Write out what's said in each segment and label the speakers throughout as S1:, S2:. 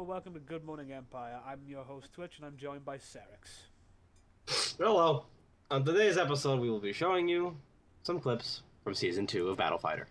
S1: Welcome to Good Morning Empire. I'm your host Twitch and I'm joined by Serix.
S2: Hello. On today's episode, we will be showing you some clips from season two of Battle Fighter.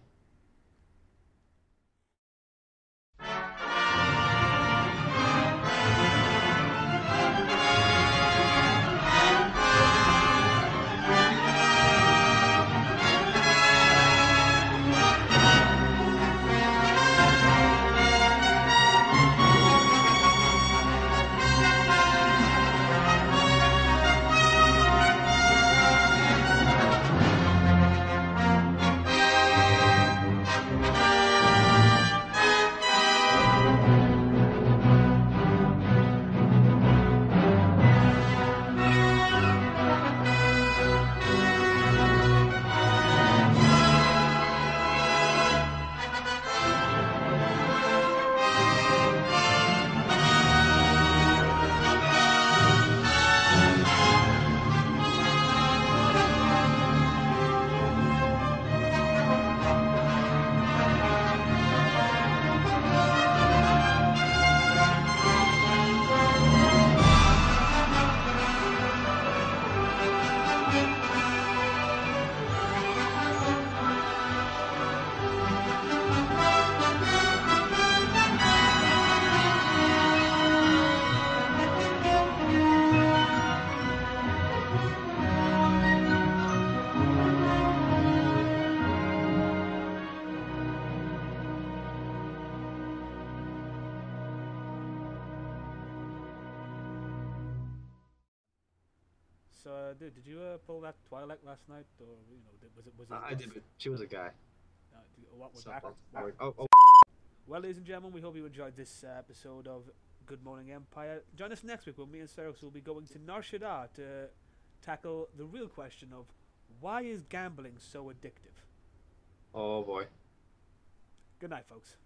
S1: So, uh, dude, did you uh, pull that Twi'lek last night, or you know, was it was it?
S2: Uh, I did, but she was a guy.
S1: Uh, what was
S2: So,
S1: that?
S2: oh, oh, oh,
S1: Well, ladies and gentlemen, we hope you enjoyed this uh, episode of Good Morning Empire. Join us next week when me and Serix will be going to Nar Shaddaa to tackle the real question of why is gambling so addictive.
S2: oh boy.
S1: Good night, folks.